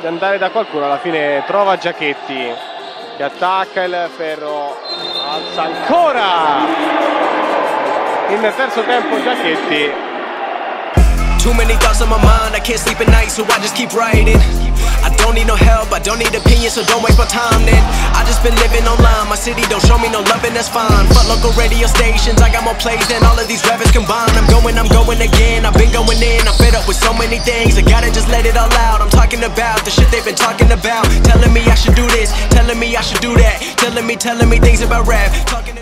di andare da qualcuno, alla fine trova Giachetti che attacca il ferro, alza ancora in terzo tempo Giachetti Too many thoughts on my mind, I can't sleep at night, so I just keep writing. I don't need no help, I don't need opinions, so don't waste my time then. I just been living online, my city don't show me no love, and that's fine. Fuck local radio stations, I got more plays than all of these rappers combined. I'm going, I'm going again, I've been going in, with so many things. I gotta just let it all out. I'm talking about the shit they've been talking about. Telling me I should do this, telling me I should do that. Telling me, telling me things about rap. Talking